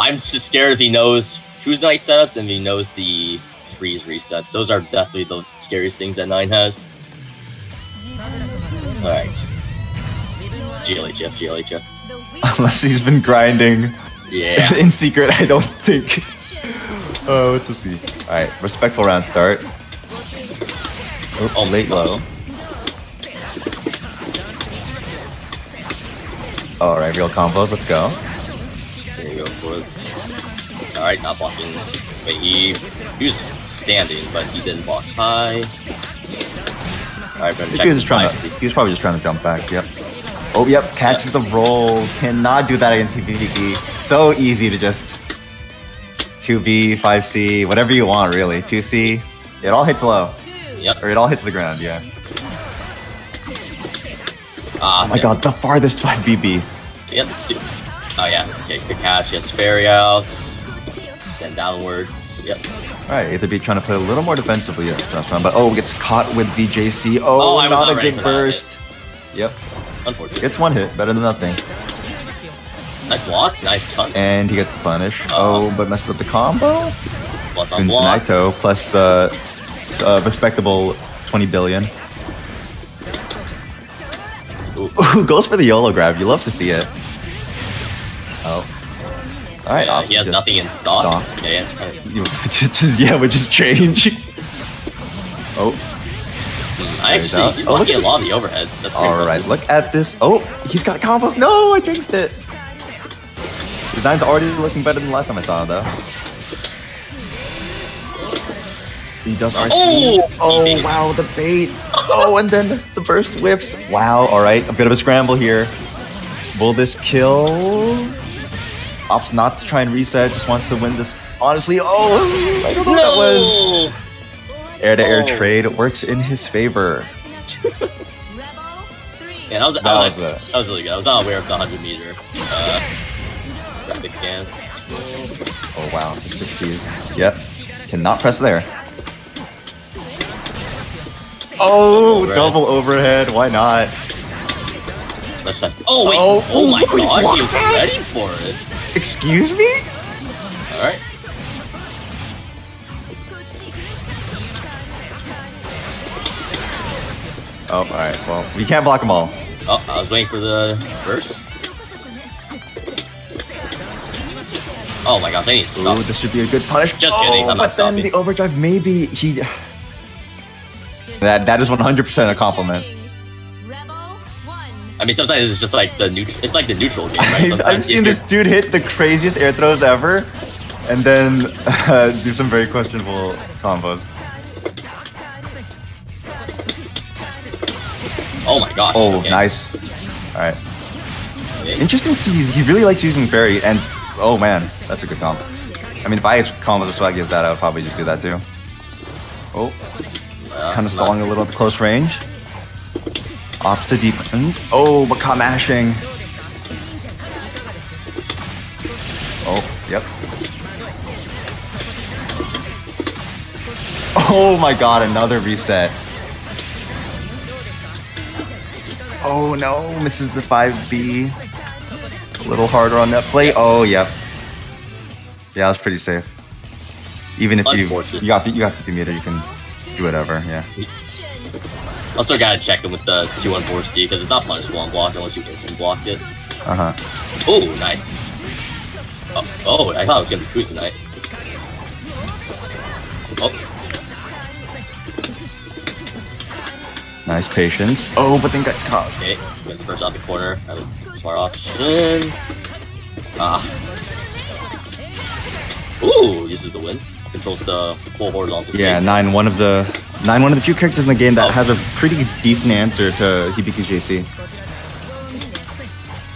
I'm just scared if he knows Cruise Knight setups and if he knows the freeze resets. Those are definitely the scariest things that Nine has. Alright. GLHF, GLHF. Unless he's been grinding Yeah. in secret, I don't think. Oh, what to see. Alright, respectful round start. Oh, Oh late gosh. low. Alright, real combos, let's go. Alright, not blocking. Wait, he, he was standing, but he didn't block high. Alright, but I think check he was just trying to, he was probably just trying to jump back, yep. Oh, yep, catches the roll. Cannot do that against CPDE. So easy to just 2B, 5C, whatever you want, really. 2C. It all hits low. Yep. Or it all hits the ground, yeah. Ah, Oh my god, the farthest 5BB. Yep. Oh yeah. Okay, good catch. Yes, fairy outs. Then downwards. Yep. Alright, either be trying to play a little more defensively at last round, but oh, gets caught with the JC. Oh, Oh, I not not a ready good for that burst. Yep, Unfortunate. gets one hit, better than nothing. Nice block. Nice cut. And he gets the punish. Uh-huh. Oh, but messes up the combo. Plus on block. Naito plus uh, uh, respectable 20 billion. Ooh. Ooh, goes for the YOLO grab. You love to see it. Oh. Alright, Yeah, he has nothing in stock. stock. Yeah, yeah. You- just- yeah, which is change. Oh, Hmm, I There's actually, he's Oh, look at a lot of the overheads. That's pretty alright. impressive. Look at this. Oh, he's got combo. No, I jinxed it. His nine's already looking better than last time I saw him, though. He does RC. Oh! Oh, He beat it. wow, the bait. Oh, and then the burst whiffs. Wow, alright. A bit of a scramble here. Will this kill? Opts not to try and reset, just wants to win this. Honestly, oh, I don't know what that was. Air to air Oh. trade works in his favor. Yeah, that was, That that, was, that was really good. I was not aware of the 100 meter uh, rapid dance. Oh wow, the six Ps. Yep. Cannot press there. Oh, Overhead. double overhead. Why not? Like, oh wait, Oh, oh, my gosh, he was ready for it. Excuse me? All right. Oh, alright. Well, we can't block them all. Oh, I was waiting for the verse. Oh my gosh, I need to Ooh, this should be a good punish. Just oh, kidding, I'm oh, not but then the overdrive, maybe he. That that is 100% a compliment. I mean, sometimes it's just like the neutral. It's like the neutral game, right? I've, Sometimes I've seen this dude hit the craziest air throws ever, and then uh, do some very questionable combos. Oh my gosh. Oh, okay. nice. All right. Okay. Interesting to see. He really likes using fairy, and oh man, that's a good combo. I mean, if I had combos as well, I give that, I would probably just do that too. Oh, Uh, kind of stalling a little at the close range. Off to defense. Oh, but caught mashing. Oh, yep. Oh my god, another reset. Oh no, misses the 5B. A little harder on that play. Oh, yep. Yeah, that's pretty safe. Even if you you got you got 50 meter, you can do whatever. Yeah. Also, gotta check it with the 214C because it's not punishable on block unless you instant block it. Uh huh. Oh, nice. Oh, oh, I thought it was gonna be Cruise tonight. Oh, Nice patience. Oh, but then gets caught. okay. Get the first out the corner. That was a smart option. Ah. Ooh, uses the win. Controls the full horizontal Yeah, nine. One of the nine. One of the few characters in the game that Oh. has a pretty decent answer to Hibiki's JC.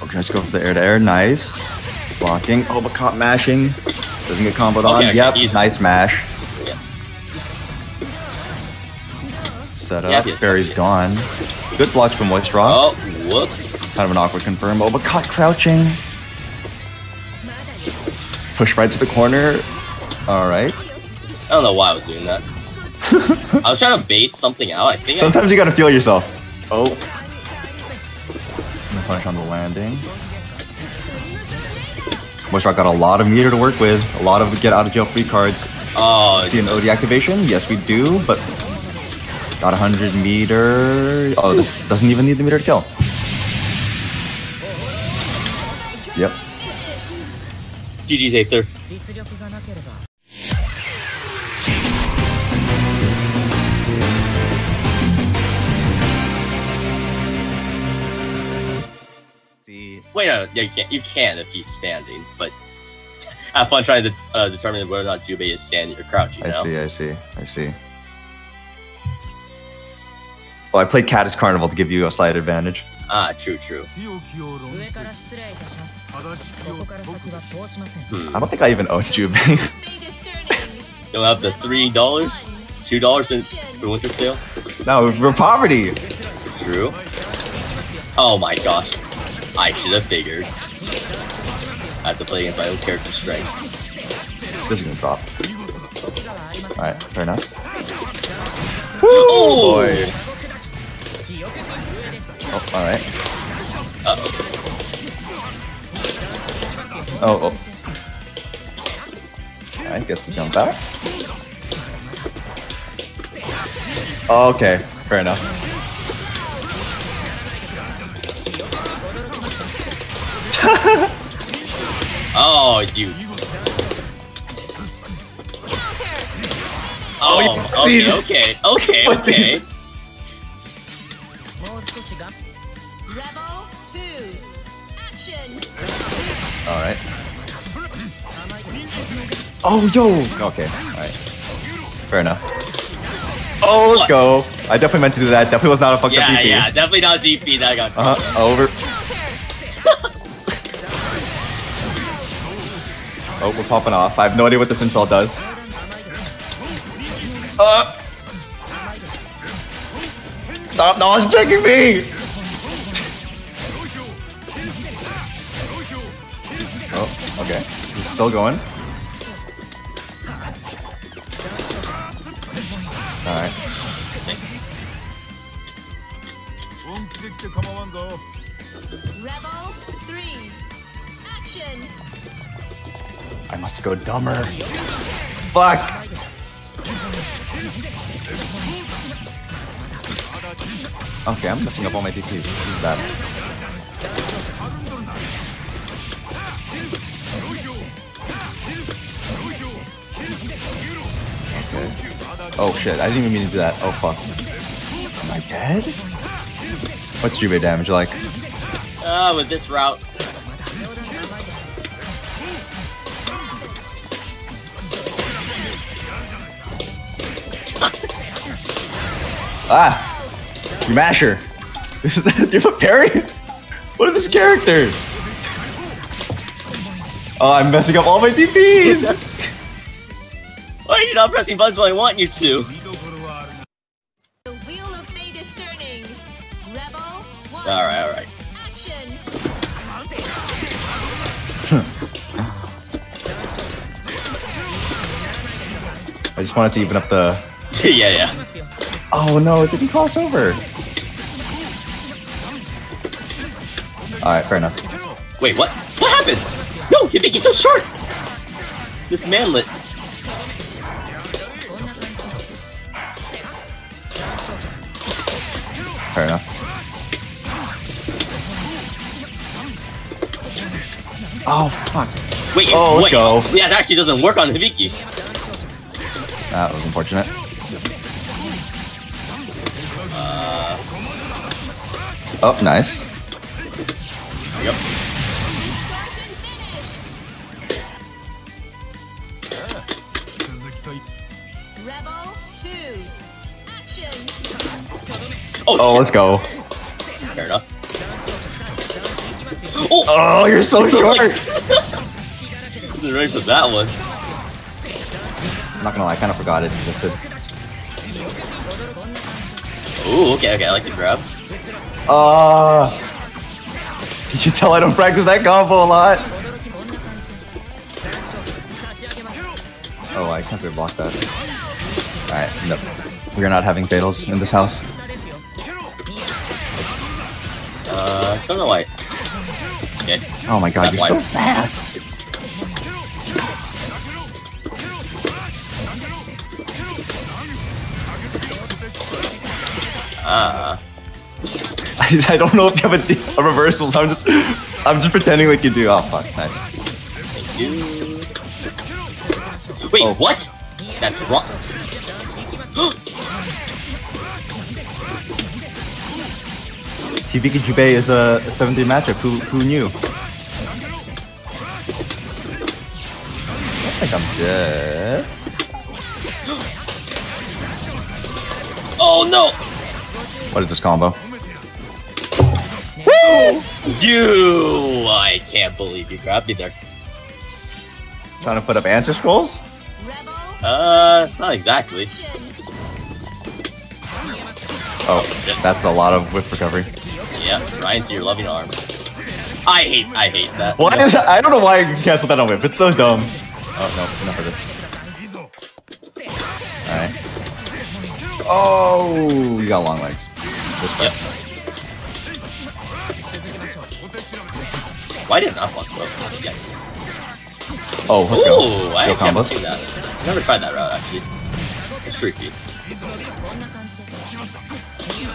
Okay, let's go for the air to air. Nice. Blocking. Oh, but caught mashing. Doesn't get comboed on. Okay, okay, yep. he's- Nice mash. Yeah. Set Yeah, up. Fairy's gone. Good blocks from Moist Rock. Oh, whoops. Kind of an awkward confirm. Oh, but caught crouching. Push right to the corner. All right. I don't know why I was doing that. I was trying to bait something out. I think I Sometimes you gotta feel yourself. Oh. And Punish on the landing. Moist Rock got a lot of meter to work with, a lot of get out of jail free cards. Oh, See an OD activation? Yes, we do, but got 100 meter. Oh, this doesn't even need the meter to kill. Yep. GG's Aether. Wait, yeah, you can't. You can if he's standing, but have fun trying to uh, determine whether or not Jubei is standing or crouching. I see, I see, I see. Well, I played Caddis Carnival to give you a slight advantage. Ah, true, true. Hmm. I don't think I even own Jubei. You'll have the three dollars, two dollars in for winter sale. No, we're poverty. True. Oh my gosh. I should have figured. I have to play against my own character strengths. This is gonna drop. Alright, fair enough. Oh boy. Oh, alright. Uh-oh. Oh, oh. Alright, get some jump back. Oh, okay, fair enough. oh, you. Oh, oh okay, okay, okay, okay. All right. Oh, yo. Okay. All right. Fair enough. Oh, let's what? go. I definitely meant to do that. Definitely was not a fucking yeah, DP. Yeah, definitely not DP. That got. Uh huh. Over. Oh, we're popping off. I have no idea what this install does. Uh. Stop knowledge checking me! oh, okay. He's still going. Go dumber. Fuck! Okay, I'm messing up all my DPs. This is bad. Okay. Oh shit, I didn't even mean to do that. Oh fuck. Am I dead? What's Jubei damage like? Ah, with this route. Ah! You mash her. Do you have a parry? What is this character? Oh, I'm messing up all my DPs! Why are you not pressing buttons when I want you to? Alright, alright. I just wanted to even up the... yeah, yeah. Oh no, did he cross over? Alright, fair enough. Wait, what? What happened? No, he's so short? This manlet. Fair enough. Oh fuck. Wait, Oh, wait. go. Yeah, that actually doesn't work on Hibiki. That was unfortunate. Oh, nice. Yep. Oh, oh let's go. Fair enough. Oh, oh you're so short! Wasn't ready for that one. I'm not gonna lie, I kind of forgot it existed. Ooh, okay, okay, I like the grab. Uh, you tell I don't practice that combo a lot. Oh, I can't really block that. Alright, nope. We are not having fatals in this house. Uh, don't know why. Okay. Oh my god, That's you're so fast! I, I don't know if you have a, reversal, so I'm just I'm just pretending like you do. Oh fuck, nice. Thank you. Wait, Oh. what? That's wrong. Hibiki Jubei is a 7-3 matchup. Who who knew? I think I'm dead. oh no! What is this combo? You! I can't believe you grabbed me there. Trying to put up answer scrolls? Uh, not exactly. Oh, shit. that's a lot of whiff recovery. Yeah, right into your loving arm. I hate, I hate that. Why is I don't know why you cancel that on whip. It's so dumb. Oh no, enough of this. Alright. Oh, you got long legs. This. Yep. Why didn't I block both? Yikes. Oh, let's go. Ooh, I Go haven't seen that. Never tried that route actually. It's tricky.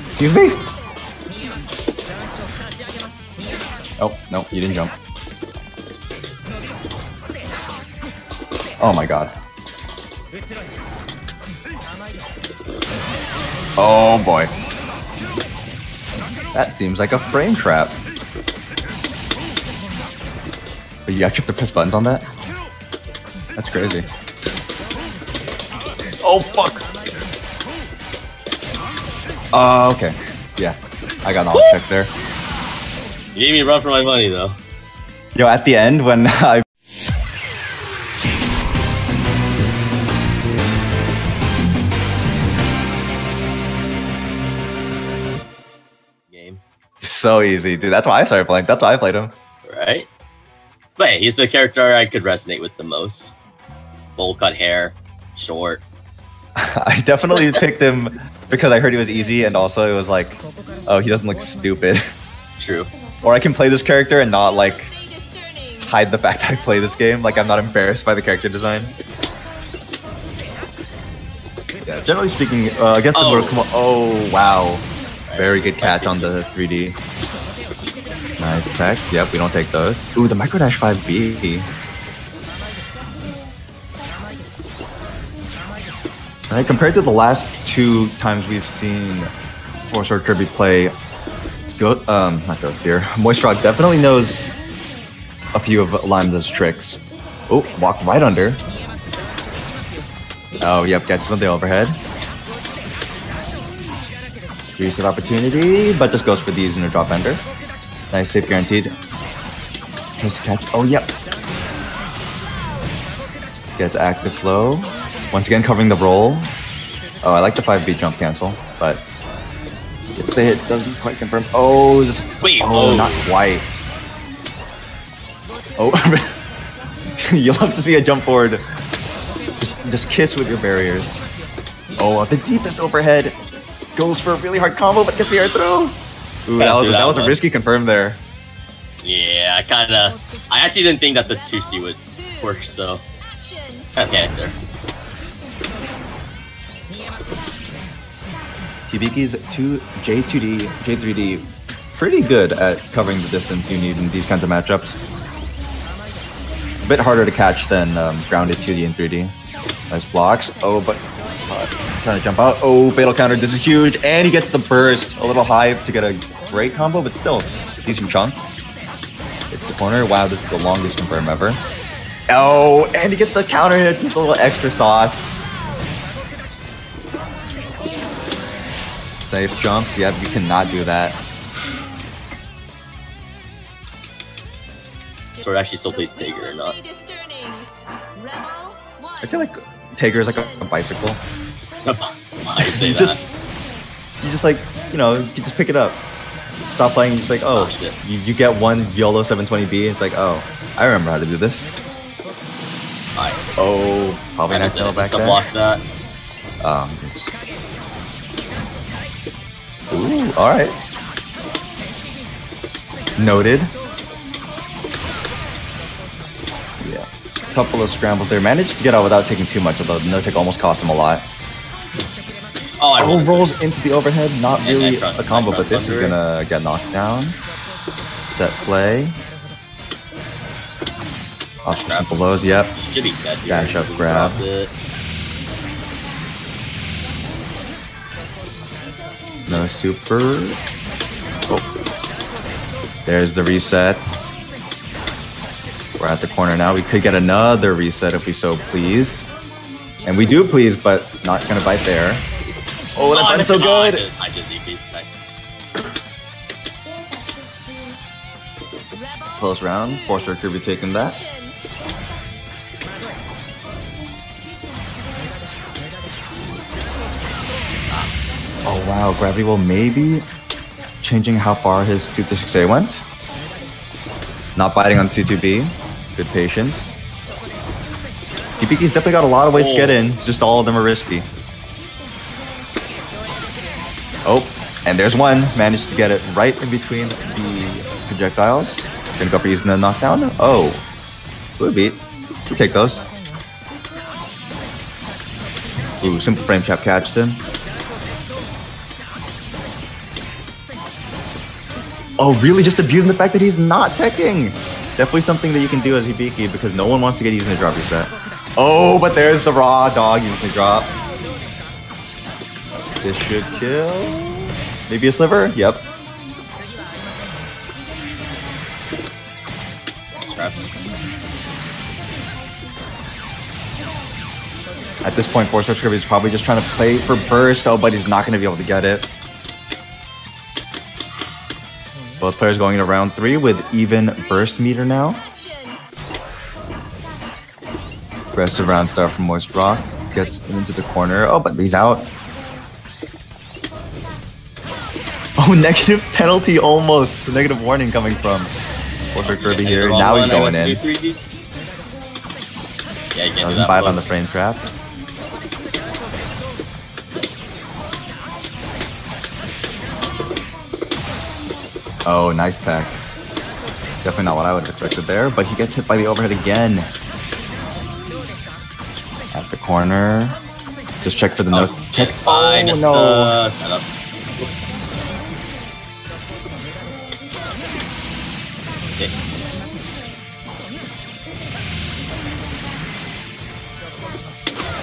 Excuse me? Oh, no, you didn't jump. Oh my god. Oh boy. That seems like a frame trap. But you actually have to press buttons on that? That's crazy. Oh fuck! Uh, okay. Yeah. I got an off check there. You gave me a run for my money though. Yo, at the end when I Game. so easy, dude. That's why I started playing. That's why I played him. Right? But hey, he's the character I could resonate with the most. Bowl cut hair, short. I definitely picked him because I heard he was easy, and also it was like, oh, he doesn't look stupid. True. or I can play this character and not like fate is turning. hide the fact that I play this game. Like I'm not embarrassed by the character design. Yeah, generally speaking, uh, against the Oh. Mortal Kombat- Oh wow, very good catch on the 3D. Nice text. Yep, we don't take those. Ooh, the Micro Dash 5B. Alright, compared to the last two times we've seen Four Sword Kirby play, Go um, not Ghost Gear, Moist Rock definitely knows a few of Lambda's tricks. Oh, walked right under. Oh, yep, catches on the overhead. Reset opportunity, but just goes for these in a drop ender. Nice save guaranteed. To catch. Oh, yep. Gets active flow. Once again, covering the roll. Oh, I like the 5B jump cancel, but gets the hit, doesn't quite confirm. Oh, this, Wait, oh, oh. not quite. Oh, you love to see a jump forward. Just, just kiss with your barriers. Oh, the deepest overhead goes for a really hard combo, but gets the air through. Ooh, that was that that was a risky confirm there. Yeah, I kinda. I actually didn't think that the 2C would work, so. Action. Kinda panicked there. Hibiki's two J2D, J3D, pretty good at covering the distance you need in these kinds of matchups. A bit harder to catch than um, grounded 2D and 3D. Nice blocks. Oh, but uh, trying to jump out. Oh, fatal counter. This is huge, and he gets the burst. A little high to get a great combo, but still decent chunk. It's the corner. Wow, this is the longest confirm ever. Oh, and he gets the counter hit. Just a little extra sauce. Safe jumps. Yep, you cannot do that. So we're actually still plays Tager or not. Fate is turning. Rebel one. I feel like Tager is like a, a bicycle. Why you say you that? just, you just like, you know, you just pick it up. Stop playing. You're just like, oh, Oh, you, you get one YOLO 720B. It's like, oh, I remember how to do this. Alright. Oh, probably not to back there. block that. Um, Ooh, all right. Noted. Yeah, couple of scrambles there. Managed to get out without taking too much, although the no take almost cost him a lot. Oh, I Oh, rolls into the overhead. Not And really a combo, but this is gonna get knocked down. Set play. Off for simple lows. Yep. Should be dead here. Dash up, grab. No super. Oh. There's the reset. We're at the corner now. We could get another reset if we so please. And we do please, but not gonna bite there. Oh, that oh, button's so it. Oh, I good! did, I did. Nice. Close round. Forcer Kirby taking that. Oh wow, Gravity Well maybe changing how far his 236A went. Not biting on 2-2B. Good patience. Hibiki's definitely got a lot of ways to get Oh. in, just all of them are risky. And there's one. Managed to get it right in between the projectiles. Gonna go for using the knockdown. Oh, blue beat. We take those. Ooh, simple frame trap catches him. Oh, really? Just abusing the fact that he's not teching. Definitely something that you can do as Hibiki because no one wants to get using the drop reset. Oh, but there's the raw dog using the drop. This should kill. Maybe a sliver? Yep. At this point, Force Kirby is probably just trying to play for burst. Oh, but he's not going to be able to get it. Both players going into round three with even burst meter now. Rest of round start from Moist Rock. Gets into the corner. Oh, but he's out. Oh, negative penalty almost. Negative warning coming from Forcer Kirby here. did the wrong Now he's going in. to do 3D. Yeah, you can't do Doesn't that. bite on the frame trap. Oh, nice tech. Definitely not what I would have expected there, but he gets hit by the overhead again. At the corner. Just check for the no Oh, check. shit, fine. Oh, no. the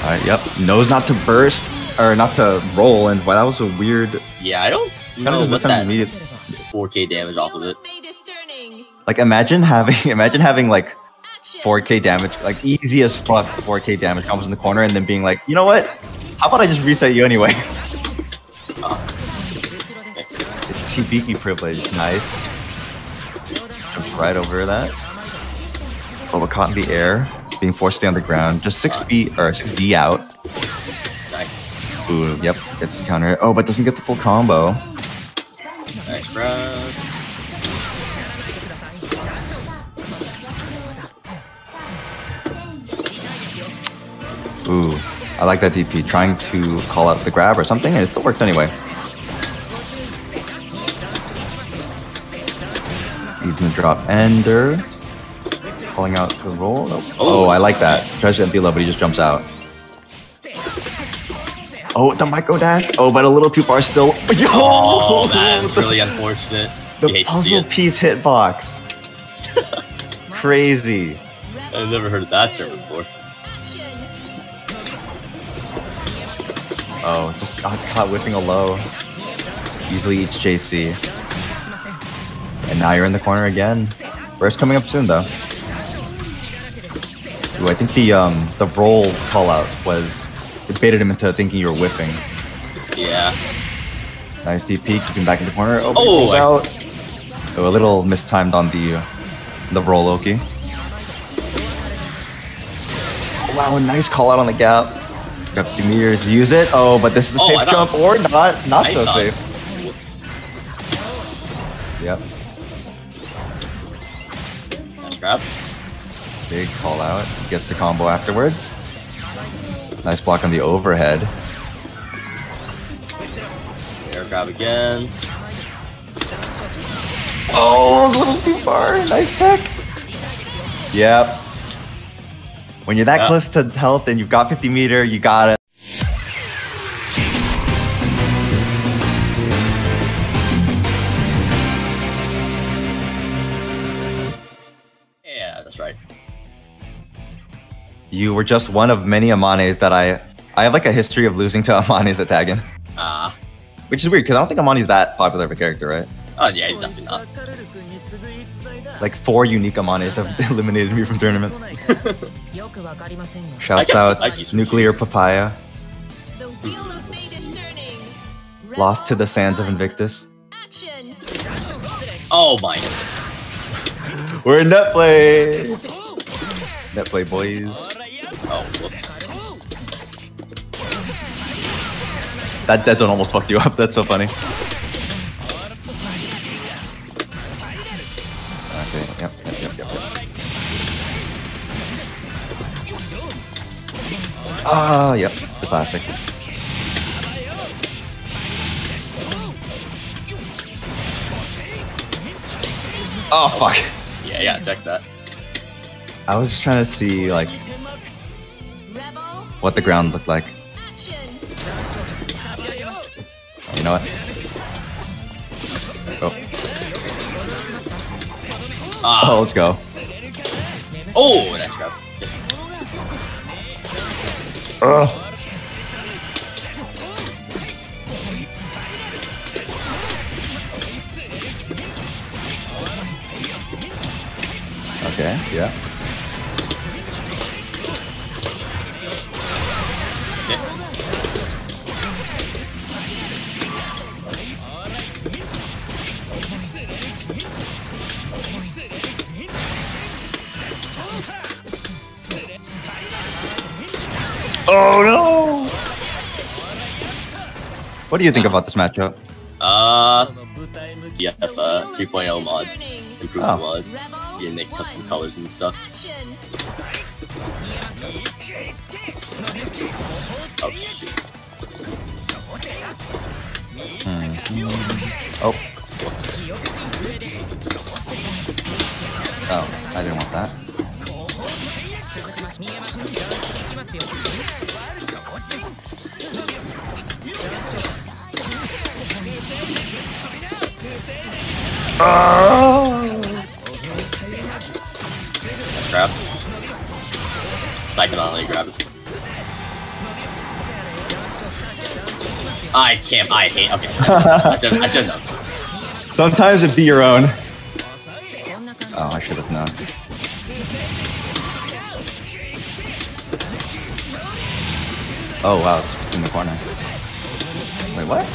Alright, yep. Knows not to burst, or not to roll, and wow, that was a weird. Yeah, I don't know what that immediate. 4k damage off of it. Fate is turning. Like, imagine having, imagine having like 4k damage, like easy as fuck 4k damage comes in the corner, and then being like, you know what? How about I just reset you anyway? Hibiki privilege, nice. Jumps right over that. Oh, we're caught in the air, being forced to stay on the ground. Just 6B, or 6D out. Nice. Ooh, yep, gets counter. Oh, but doesn't get the full combo. Nice grab. Ooh, I like that DP. Trying to call out the grab or something, and it still works anyway. He's gonna drop Ender. Calling out to roll. Nope. Oh, Oh, I like that. Tries to empty low, but he just jumps out. Oh, the micro dash. Oh, but a little too far still. Yo! Oh, that's really unfortunate. the you hate to see puzzle piece hitbox. Crazy. I've never heard of that term before. Oh, just got caught whipping a low. Easily eats JC. And now you're in the corner again. Burst coming up soon though. Ooh, I think the um the roll call out was it baited him into thinking you were whipping. Yeah. Nice DP, keeping back in the corner. Oh, Oh, I- out. Oh, a little mistimed on the the roll Loki. Oh, wow, a nice call out on the gap. Got 50 meters, use it. Oh, but this is a Oh, safe thought- jump or not. Not I so thought- safe. Whoops. Yep. Nice grab. Big call out. Gets the combo afterwards. Nice block on the overhead. Air grab again. Oh, a little too far. Nice tech. Yep. When you're that Yeah. close to health and you've got 50 meter, you got You were just one of many Amanes that I I have like a history of losing to Amanes at Tag In. Ah. Uh. Which is weird because I don't think Amane's that popular of a character, right? Oh yeah, he's definitely not. Like four unique Amanes have eliminated me from tournament. Shouts out Nuclear Papaya. Lost to the sands of Invictus. Oh my. We're in net play. Boys. Oh, whoops. That dead zone almost fucked you up. That's so funny. Okay. Yep. Yep. Yep. Yep. Ah, yep. The classic. Oh fuck! Yeah, yeah, check that. I was just trying to see like. What the ground looked like. You know what? Oh, oh Ah. let's go. Oh, nice grab. Ugh. What do you think about this matchup? Uh, yeah, uh, 3.0 mod, improved Oh. mod. Can make custom colors and stuff. I. I hate. Okay. I should, I should have known. Sometimes it be your own. Oh, I should have known. Oh wow, it's in the corner. Wait, what?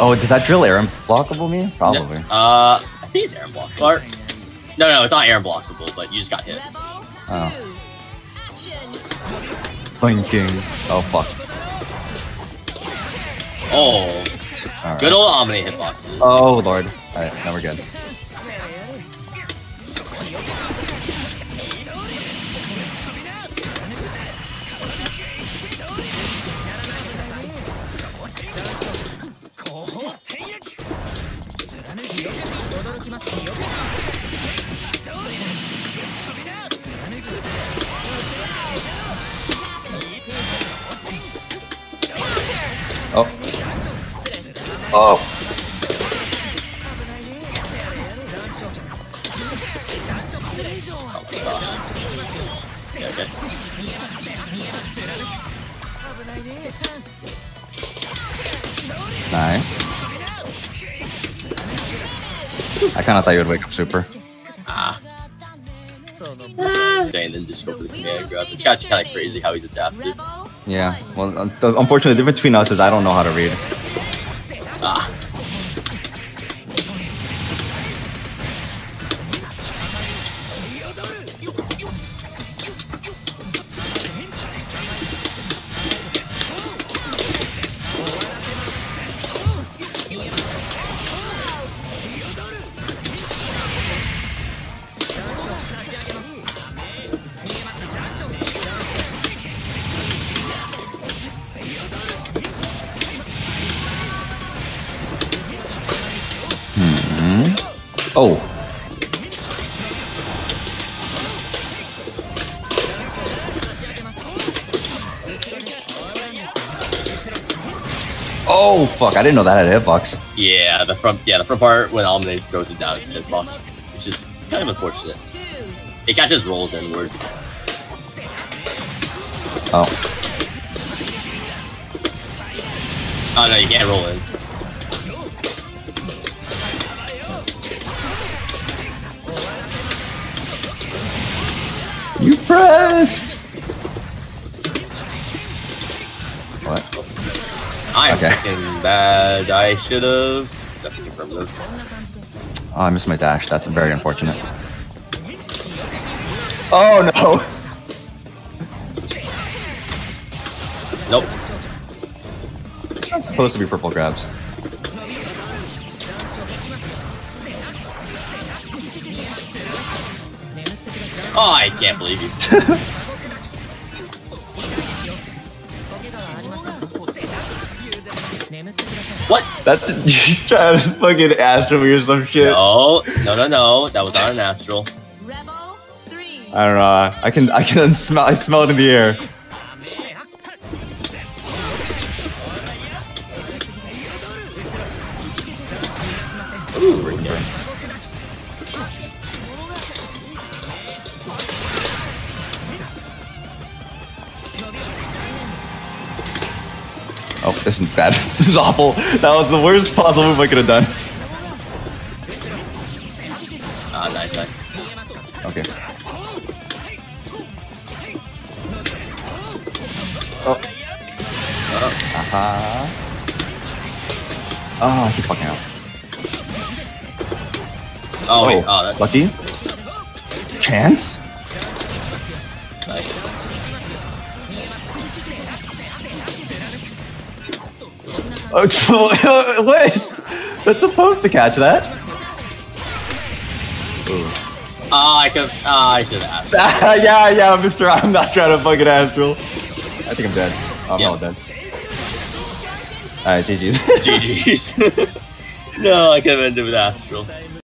Oh, does that drill air blockable me? Probably. Uh, I think it's Aaron block. Or no, no, it's not air unblockable, but you just got hit. Oh. Action. Thinking. Oh fuck. Oh, Alright. good old Amane hitboxes. Oh lord. Alright, now we're good. Oh. Oh. Oh. Yeah, okay. Nice. I kind of thought you would wake up super. Ah. Saying then just go for the command grab. It's actually kind of crazy how he's adapted. Yeah. Well, unfortunately, the difference between us is I don't know how to read. Oh. Oh fuck! I didn't know that had a hitbox. Yeah, the front. Yeah, the front part when Amane throws it down is a hitbox, which is kind of unfortunate. It catches rolls inwards. Oh. Oh no, you can't roll in. You pressed! What? I'm Okay. freaking bad. I should have definitely from this. Oh, I missed my dash. That's very unfortunate. Oh no! Nope. Supposed to be purple grabs. Oh, I can't believe you. what? That's you trying to fucking astral or some shit. No, no, no, no. That was not an astral. I don't know. I can I can smell I smell it in the air. Oh, this is bad. This is awful. That was the worst possible move I could have done. Ah, nice, nice. Okay. Oh. Uh-huh. Oh, Aha. Oh, I keep fucking out. oh wait. Oh, ah, that, lucky. Chance? nice. Oh, what? That's supposed to catch that. Oh, I could. Ah, I should have asked. yeah, yeah, Mister. I'm not trying to fucking astral. I think I'm dead. Oh, I'm Yeah. not dead. Alright, GG's. GG's. no, I could have ended with astral.